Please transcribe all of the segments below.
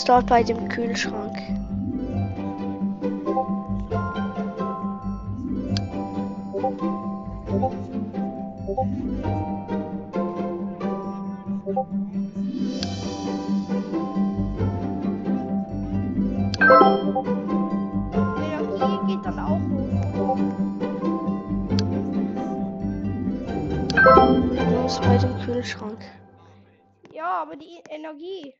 Musst dort bei dem Kühlschrank. Bei dem Kühlschrank. Ja, aber die Energie.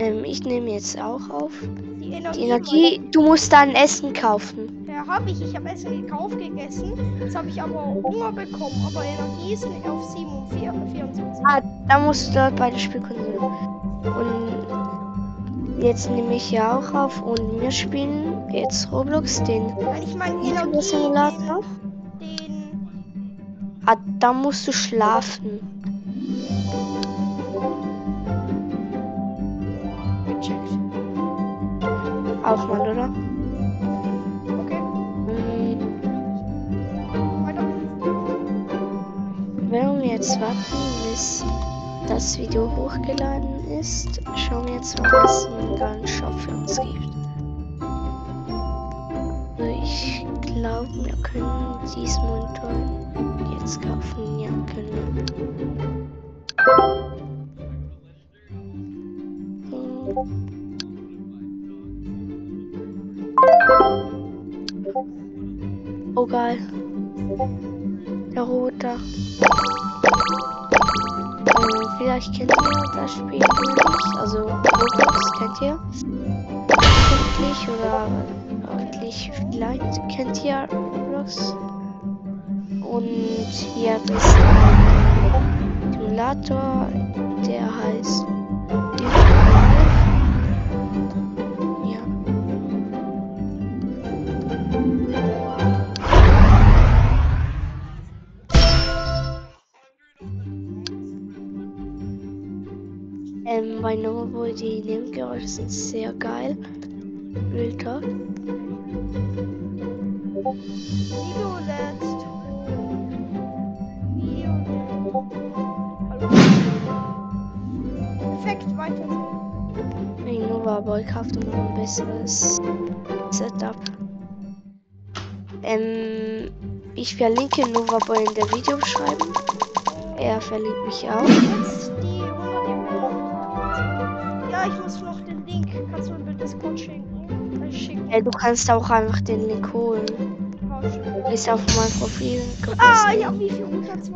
Ähm, ich nehme jetzt auch auf. Die Energie. Die Energie, du musst dann Essen kaufen. Ja, habe ich. Ich habe Essen gekauft, gegessen. Jetzt habe ich aber Hunger bekommen. Aber Energie ist nicht auf 47, 74. Ah, da musst du dort bei der Spielkonsole. Und jetzt nehme ich ja auch auf und wir spielen jetzt Roblox, den ich Energie. Simulator. Den, den Ah, da musst du schlafen. Mal, oder? Okay, weiter. Wenn wir jetzt warten, bis das Video hochgeladen ist, schauen wir jetzt mal, was ein Gun Shop für uns gibt. Also ich glaube, wir können diesen Monitor jetzt kaufen. Ja, können wir. Hm. Oh geil. Der rote. Äh, vielleicht kennt ihr das Spiel nicht. Also Roblox kennt ihr. Hoffentlich oder hoffentlich vielleicht kennt ihr Roblox. Und hier es einen Simulator, der heißt Bei Novo, die Nebengeräusche sind sehr geil. Talk. Video letzt. Video Hallo. Perfekt, weiter. Hey Nova Boy kauft immer ein besseres Setup. Ähm, ich verlinke Nova Boy in der Videobeschreibung. Er verlinkt mich auch. Ja, ich muss noch den Link. Kannst du mir bitte Discord schicken? Schicken. Äh, du kannst auch einfach den Link holen. Ist auf meinem Profil. Ah, das ja, wie viel Router 2?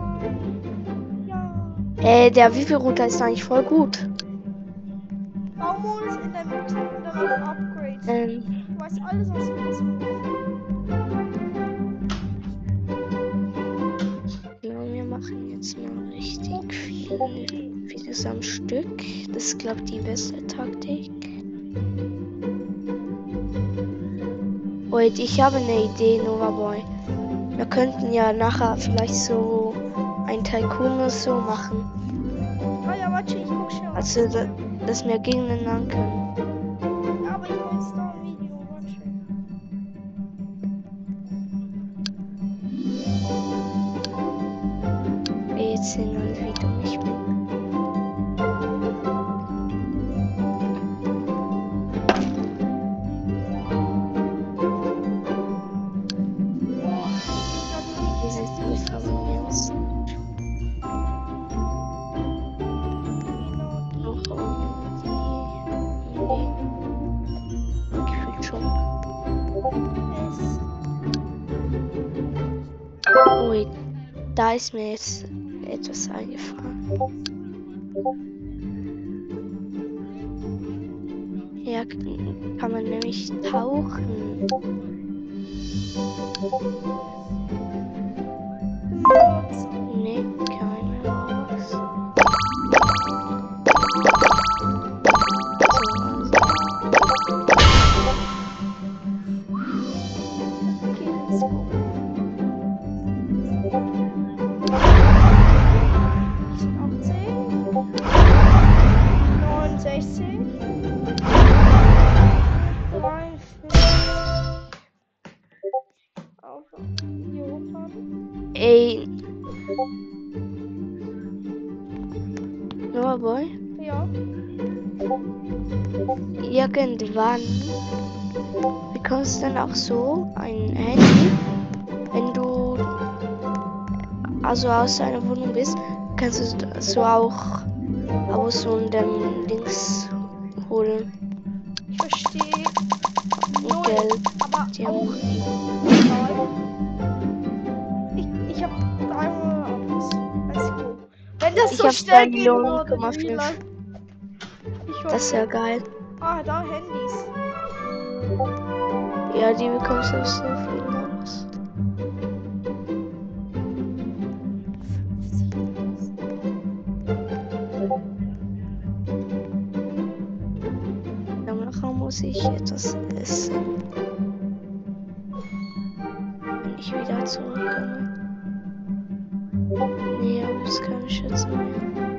Ja. Äh, der Wifi-Router ist eigentlich voll gut. Baumodus in der Mitte und dann Upgrade. Ähm, Du weißt alles, was du willst. genau, wir machen jetzt mal richtig viele Videos am Stück. Das ist, glaube ich, die beste Taktik. Wait, ich habe eine Idee, Nova Boy. Wir könnten ja nachher vielleicht so ein Tycoon oder so machen. Ah Also, da, dass wir gegeneinander können. Da ist mir jetzt etwas eingefallen. Ja, kann man nämlich tauchen. Nee, keine dann auch so ein Handy, wenn du also aus deiner Wohnung bist, kannst du so auch Abos und ähm, Links holen ich verstehe. und Geld. aber Die auch. Ich, ich hab 300 Abos. Let's go. Wenn das Ich so schnell Millionen, würde, Das ist ja geil. Ah, da Handys. Ja, die bekommst du so vielen Abos. Ja, nachher muss ich etwas essen. Wenn ich wieder zurückkomme. Nee, aber es keine Schätze mehr.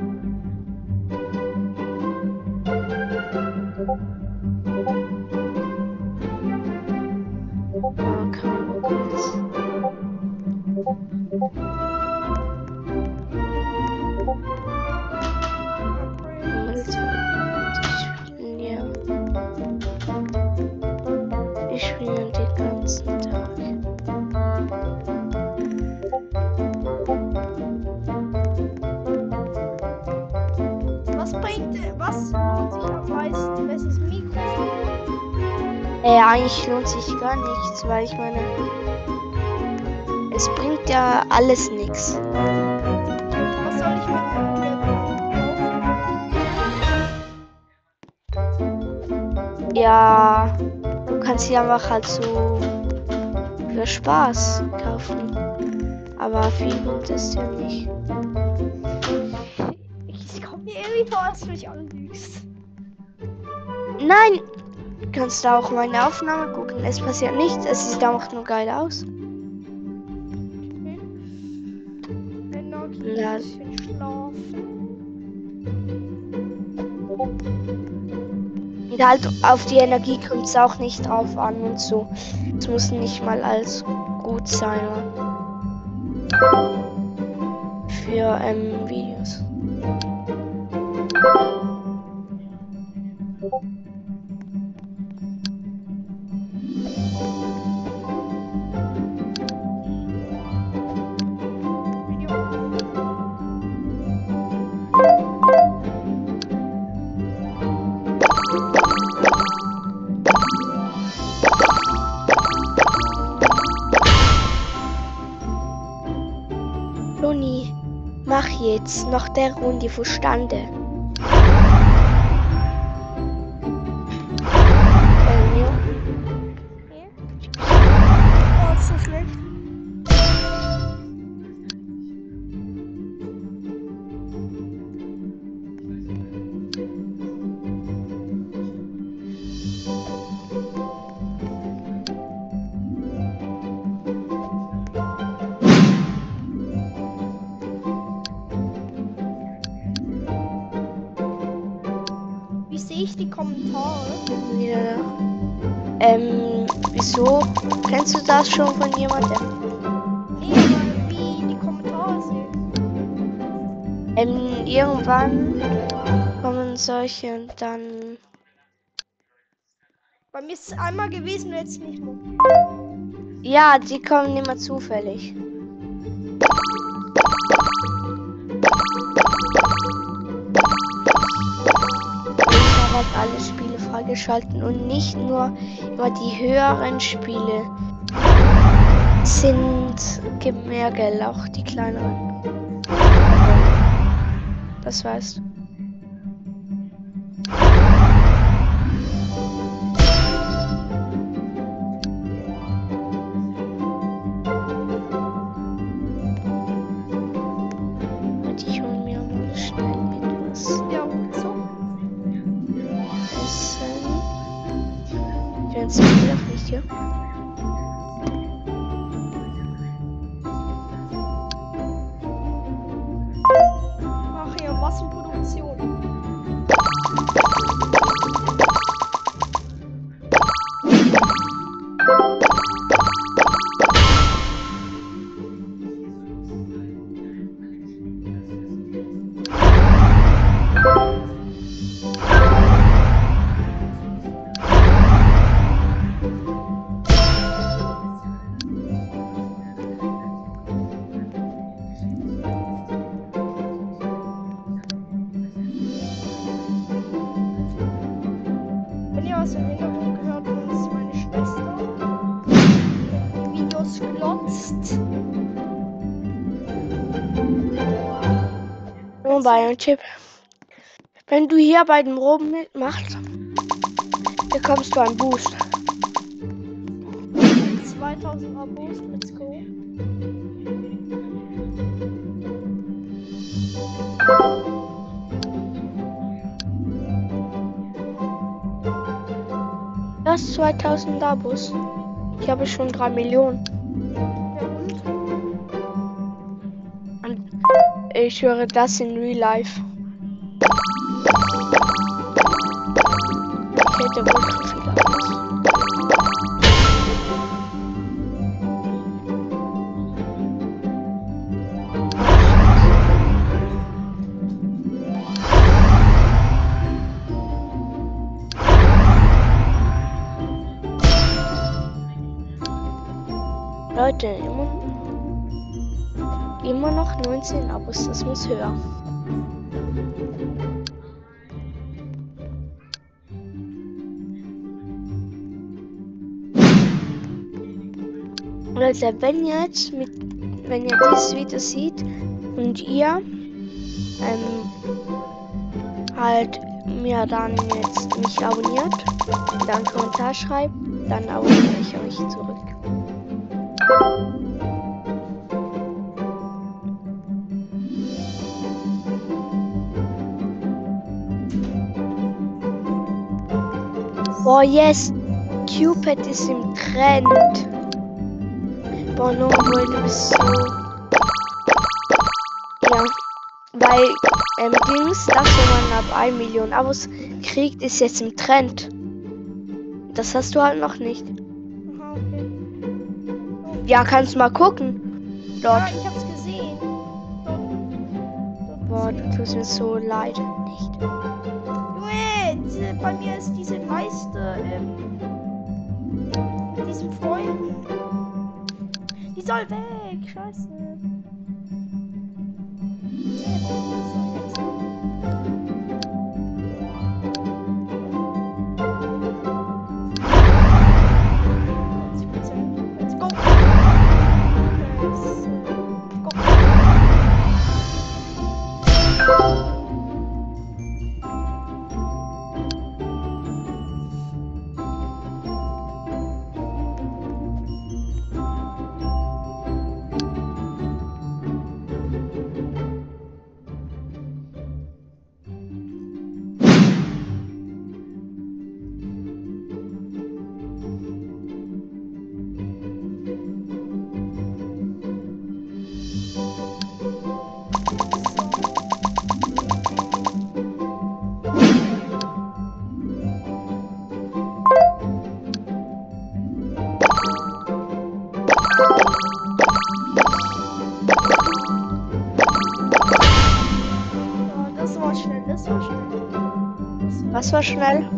Äh, eigentlich lohnt sich gar nichts, weil ich meine, es bringt ja alles nichts. Was soll ich kaufen? Ja, du kannst sie einfach halt so für Spaß kaufen. Aber viel bringt es dir nicht. Ich komme mir irgendwie vor, als du mich anlügst. Nein! Du kannst auch meine Aufnahme gucken. Es passiert nichts. Es sieht einfach nur geil aus. Ein bisschen schlafen. Und halt auf die Energie kommt es auch nicht drauf an und so. Es muss nicht mal alles gut sein. Für ähm, Videos. Jetzt noch der Runde verstande. Ich die Kommentare? Wieder. Ähm, wieso? Kennst du das schon von jemandem? Nee, wie die Kommentare sehe. Ähm, irgendwann kommen solche und dann. Bei mir ist es einmal gewesen jetzt nicht mehr. Ja, die kommen immer zufällig. Alle Spiele freigeschalten und nicht nur immer die höheren Spiele sind gibt mehr Geld, auch die kleineren. Das weißt Thank you. Nur bei einem Chip. Wenn du hier bei dem Roben mitmachst, bekommst du einen Boost. 2000 Abos, let's go. Das 2000 Abos. Ich habe schon 3 Millionen. Ich höre das in Real Life. Ich hätte wohl Abos, das muss höher. Leute, wenn jetzt mit, wenn ihr dieses Video seht und ihr ähm, halt mir dann jetzt mich abonniert, dann Kommentar schreibt, dann abonniere ich euch zurück. Boah, yes! Cupid ist im Trend. Boah, no, boy, du bist so. Ja, weil, ähm, Dings, das, wo man ab 1 Million Abos kriegt, ist jetzt im Trend. Das hast du halt noch nicht. Aha, okay. Ja, kannst mal gucken. Ja, Dort. ich hab's gesehen. Dort. Dort Boah, du tust mir so leid. Nicht. Bei mir ist diese Leiste ähm, mit diesen Freunden. Die soll weg, scheiße. Was war schnell?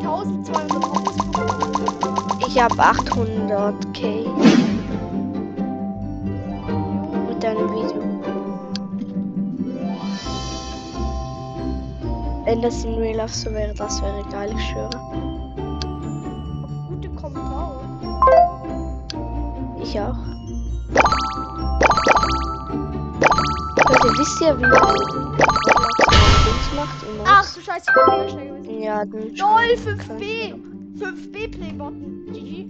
1200 Abos bekommen. Ich habe 800k mit deinem Video. Wenn das in Real Life so wäre, das wäre geil, ich schwöre. Ich auch. Leute, wisst ihr, wie man Dings macht? Ach du Scheiße, ich bin schnell dann LOL, 5B! 5B Playbutton. GG.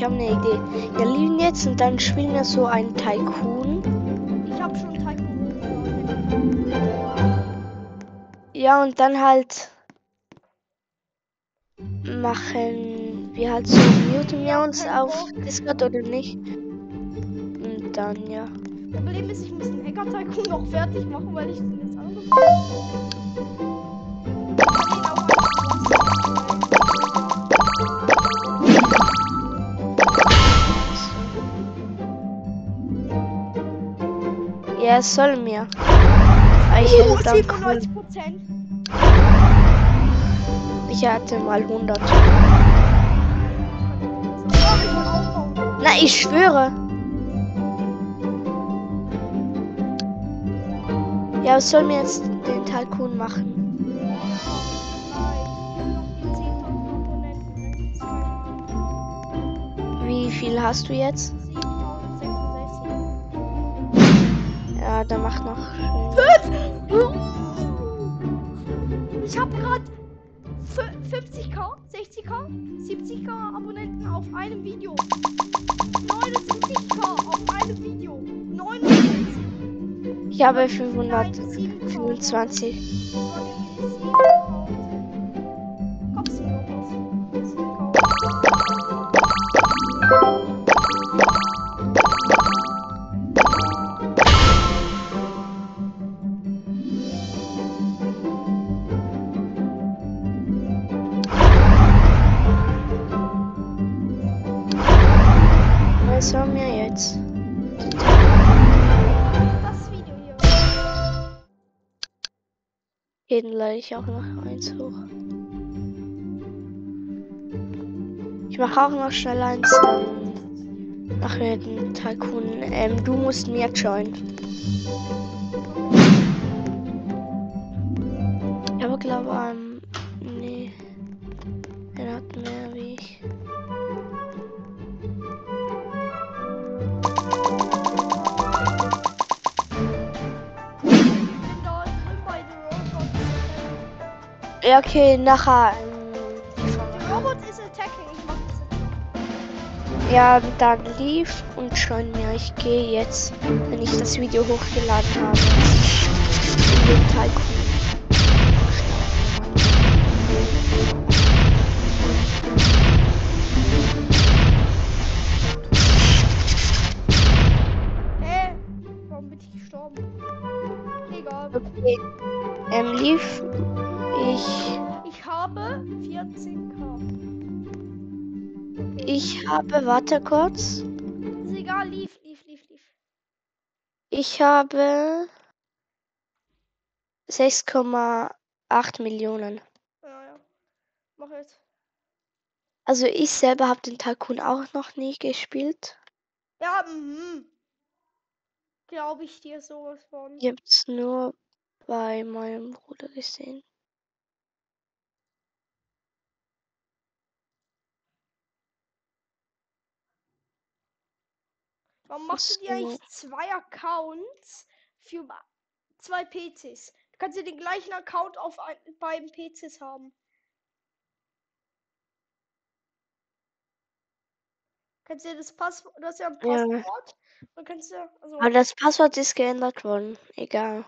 Ich habe eine Idee. Wir lieben jetzt und dann spielen wir so einen Tycoon. Ich hab schon Tycoon. Ja, und dann halt machen wir halt so, muten wir uns auf Discord oder nicht. Und dann, ja. Problem ist, ich muss den Hacker Tycoon noch fertig machen, weil ich den jetzt angefangen habe. Es soll mir. Ich Oh, hätte dann cool. 97 Prozent. Ich hatte mal 100. Oh, ich kann aufbauen. Na, ich schwöre. Ja, es soll mir jetzt den Tycoon machen. Nein, ich will noch die 10.000 Abonnenten. Das ist kein Wie viel hast du jetzt? Ja, dann mach noch. Ich habe gerade 50k, 60k, 70k Abonnenten auf einem Video. 79k auf einem Video. 79. Ich habe Nein, 7K. 525. ich auch noch eins hoch. Ich mache auch noch schnell eins, machen wir den Tycoon. Ähm, du musst mir joinen. Aber glaube, ähm, Ja, okay, nachher. Ähm, Robot is attacking. Ich mach das jetzt. ja, dann lief und join mir. Ich gehe jetzt, wenn ich das Video hochgeladen habe. In den Tycoon. Hä? Habe. Warte kurz. Ist egal, lief, lief, lief, lief. Ich habe. 6,8 Millionen. Ja, ja. Mach jetzt. Also ich selber habe den Tycoon auch noch nie gespielt. Ja, mhm. Glaube ich dir sowas von. Gibt's nur bei meinem Bruder gesehen. Warum machst du dir eigentlich zwei Accounts für zwei PCs? Du kannst ja den gleichen Account auf ein, beiden PCs haben. Kannst du das Passwort, du hast ja ein Ja. Passwort. Dann kannst du, also, Aber das Passwort ist geändert worden. Egal.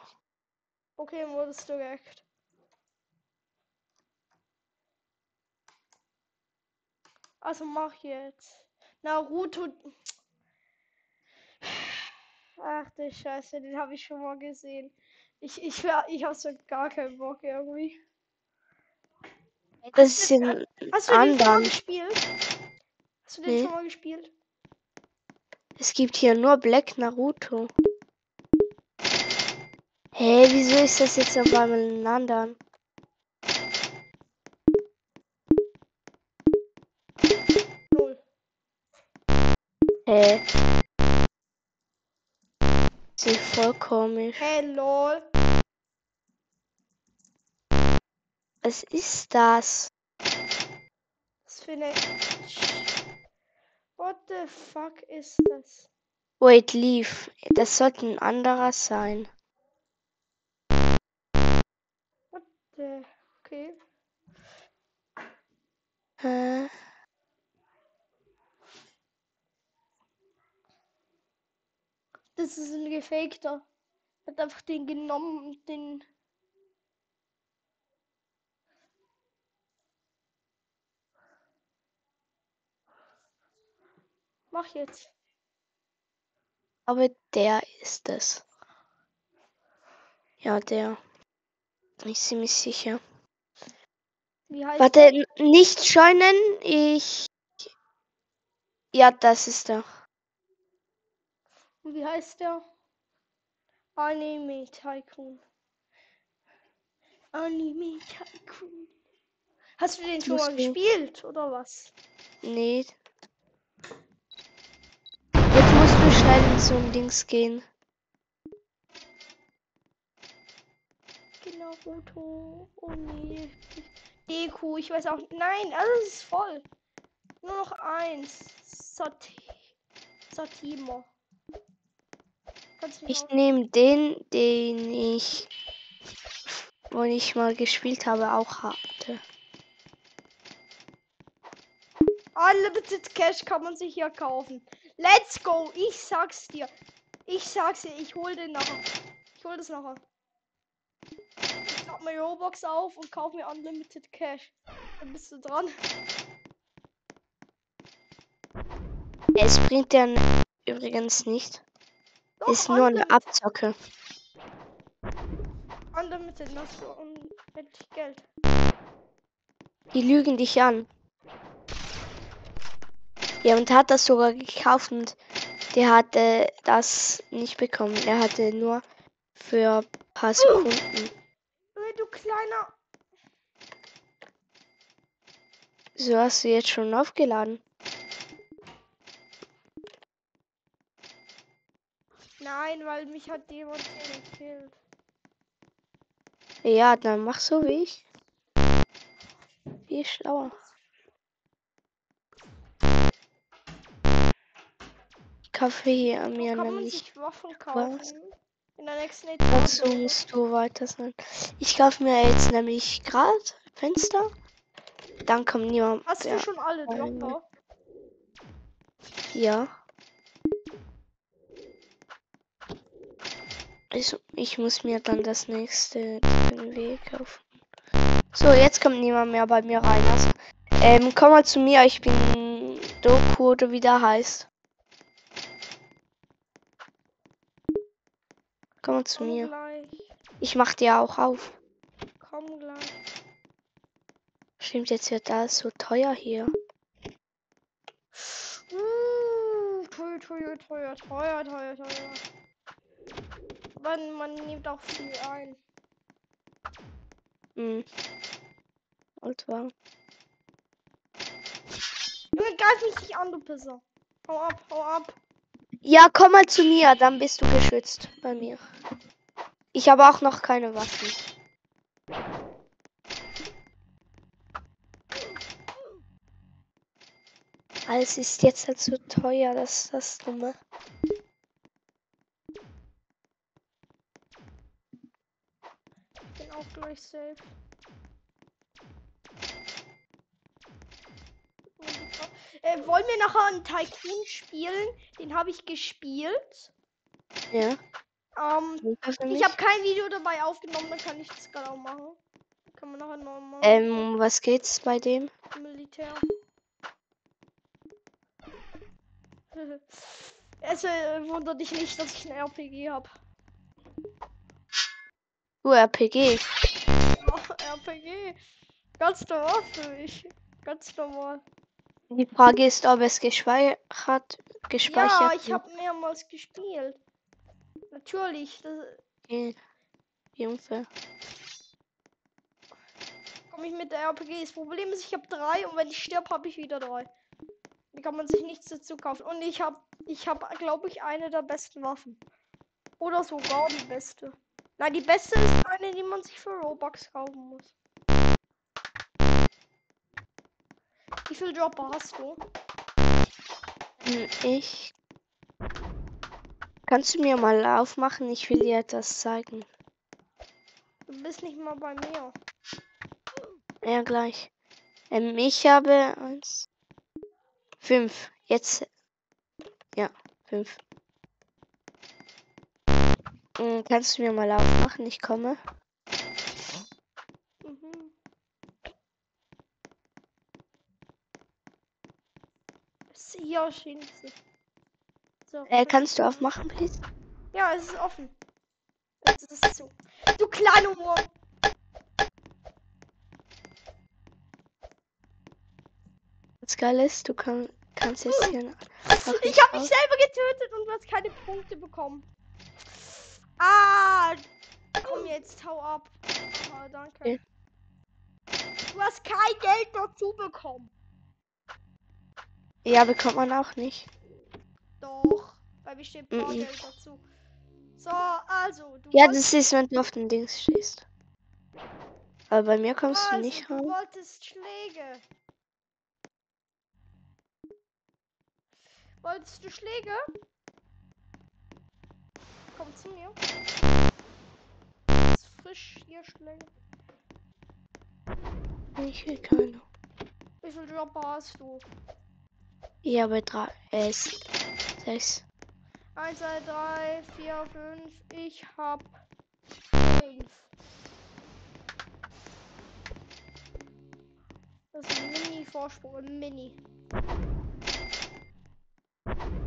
okay, wurdest du gehackt. Also mach jetzt. Naruto. Ach du Scheiße, den habe ich schon mal gesehen. Ich, ich, ich habe so gar keinen Bock irgendwie. Das ist in Hast du den schon mal gespielt? Hast du den Nee. schon mal gespielt? Es gibt hier nur Black Naruto. Hä, wieso ist das jetzt auf einmal in anderen? Voll komisch. Hey lol. Was ist das? Was für eine. What the fuck ist das? Wait, leave. Das sollte ein anderer sein. Der, okay. Hä? Das ist ein gefakter. Hat einfach den genommen und den. Mach jetzt. Aber der ist es. Ja, der. Ich ziemlich sicher. Wie heißt Warte, nicht scheinen. Ich. Ja, das ist er. Wie heißt der? Anime Tycoon. Anime Tycoon. Hast du den schon mal gespielt oder was? Nee. Jetzt musst du schnell ein Dings gehen. Genau, Naruto. Oh nee. Deku, ich weiß auch. Nein, alles ist voll. Nur noch eins. Sati Satimo. Ich nehme den, den ich, wo ich mal gespielt habe, auch hatte. Unlimited Cash kann man sich hier kaufen. Let's go. Ich sag's dir. Ich sag's dir, ich hol den nachher. Ich hol das nachher. Ich mach mir Robux auf und kauf mir Unlimited Cash. Dann bist du dran. Es bringt n- übrigens nicht. Doch, Ist nur eine Abzocke. Unlimited hast du unendlich Geld. Die lügen dich an. Ja, und hat das sogar gekauft und der hatte das nicht bekommen. Er hatte nur für ein paar Sekunden. Du kleiner. So hast du jetzt schon aufgeladen. Nein, weil mich hat jemand gekillt. Ja, dann mach so wie ich. Viel schlauer. Ich kaufe hier Wo mir nämlich. kaufen? In der nächsten Dazu Etage. musst du weiter sein. Ich kaufe mir jetzt nämlich gerade Fenster. Dann kommt niemand. Hast du schon alle. Dropper? Ja. Ich, ich muss mir dann das nächste Weg kaufen. So, jetzt kommt niemand mehr bei mir rein. Also, ähm, komm mal zu mir. Ich bin Doku oder wie der heißt. Komm mal zu Komm mir. gleich. Ich mach dir auch auf. Komm gleich. Stimmt, jetzt wird alles so teuer hier. Uh, teuer, teuer, teuer, teuer, teuer, teuer. Man, man nimmt auch viel ein. Hm. Und war. Junge, greif mich nicht an, du Pisser. Hau ab, hau ab. Ja, komm mal zu mir, dann bist du geschützt bei mir. Ich habe auch noch keine Waffen. Alles ist jetzt halt so teuer, das ist das Dumme. Ich bin auch gleich safe. Äh, wollen wir nachher einen Tycoon spielen? Den habe ich gespielt. Ja. Ähm, ich habe kein Video dabei aufgenommen, dann kann ich das auch machen. Kann man nachher noch machen. Ähm, was geht's bei dem? Militär. es äh, wundert dich nicht, dass ich ein RPG habe. Du RPG. RPG. Ganz normal für mich. Ganz normal. Die Frage ist, ob es gespeichert, gespeichert Ja, ich habe mehrmals gespielt. Natürlich. Das, Okay. Unfair. komme ich mit der RPG. Das Problem ist, ich habe drei und wenn ich sterbe, habe ich wieder drei. Da kann man sich nichts dazu kaufen. Und ich habe, ich habe, glaube ich, eine der besten Waffen. Oder sogar die beste. Nein, die beste ist eine, die man sich für Robux kaufen muss. Wie viel Dropper hast du? Hm, Ich. Kannst du mir mal aufmachen? Ich will dir etwas zeigen. Du bist nicht mal bei mir. Ja, gleich. Ähm, ich habe eins. Fünf. Jetzt. Ja, fünf. Hm, kannst du mir mal aufmachen? Ich komme. Mhm. Hier. So. Äh, kannst du aufmachen, please? Ja, es ist offen. Es ist zu. Du kleine Wurm. Das Geile ist, du kann, kannst jetzt hier. Ich habe mich selber getötet und du hast keine Punkte bekommen. Ah, komm jetzt, hau ab. Ah, danke. Du hast kein Geld dazu bekommen. Ja, bekommt man auch nicht. Doch, weil mir steht Mhm. Bargeld dazu. So, also, du Ja, das ist, wenn du auf den Dings stehst. Aber bei mir kommst du also, nicht du ran. wolltest Schläge. Wolltest du Schläge? Komm zu mir. Ist frisch hier Schläge. Ich will keine. Wie viel Dropper hast du? Ich habe drei. Äh, sechs. 1, 2, 3, 4, 5. Ich hab 5. Das ist ein Mini-Vorsprung. ein Mini. Uh.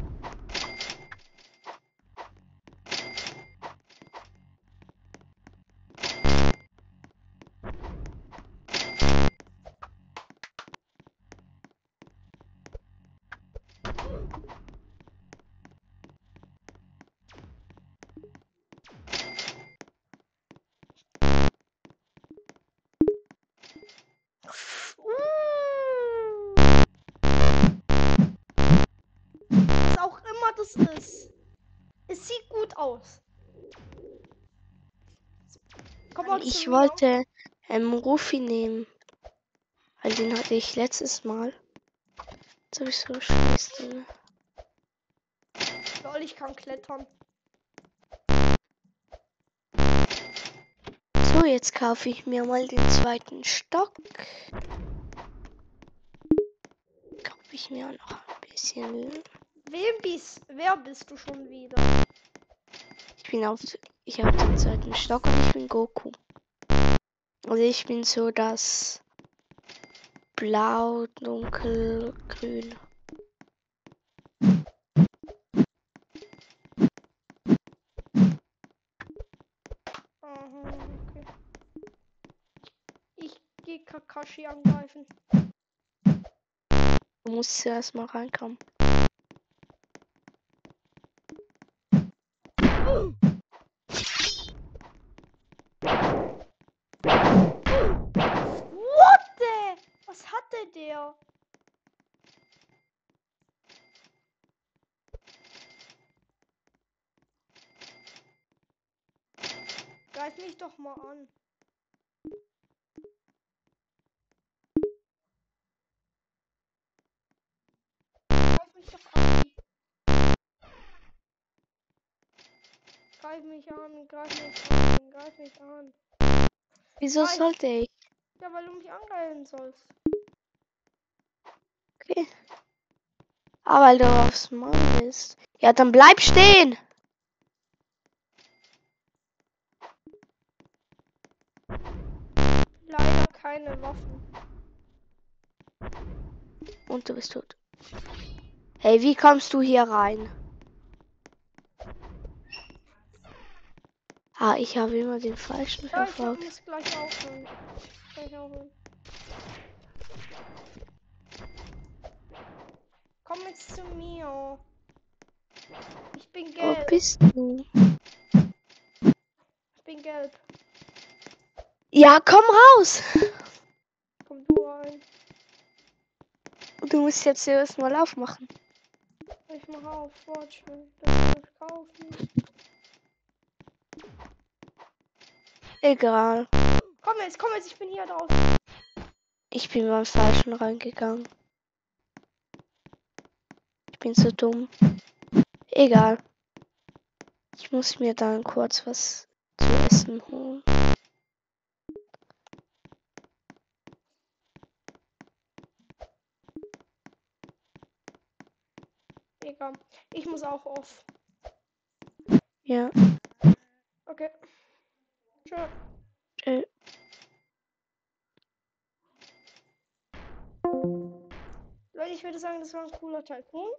Ich mir. wollte ähm, Rufi nehmen. Weil den hatte ich letztes Mal. Jetzt habe ich so scheiß Dinge. Lol, ich kann klettern. So, jetzt kaufe ich mir mal den zweiten Stock. Kaufe ich mir noch ein bisschen. Wem bist, wer bist du schon wieder? Ich bin auf. Ich habe den zweiten Stock und ich bin Goku. Also ich bin so das Blau, Dunkel, Grün. Okay. Ich gehe Kakashi angreifen. Du musst zuerst mal reinkommen. What the? Was hatte der? Greif mich doch mal an. Greif mich doch an. Greif mich an, greif mich an, greif mich an. Wieso Nein. sollte ich? Ja, weil du mich angreifen sollst. Okay. Ah, weil du aufs Mann bist. Ja, dann bleib stehen. Keine Waffen. Und du bist tot. Hey, wie kommst du hier rein? Ah, ich habe immer den falschen Ja, ich verfolgt. muss gleich aufhören. Gleich aufhören. Komm jetzt zu mir. Ich bin Wo gelb. bist du? Ich bin gelb. Ja, komm raus. Komm du rein. Du musst jetzt erstmal aufmachen. Ich mach auf. Warte schnell. Das kaufen. Egal. Komm jetzt, komm jetzt. Ich bin hier draußen. Ich bin beim falschen reingegangen. Ich bin so dumm. Egal. Ich muss mir dann kurz was zu essen holen. Egal. Ich muss auch auf. Ja. Okay. Tschö. Tschö. Leute, ich würde sagen, das war ein cooler Tycoon.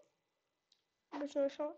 Ein bisschen schauen.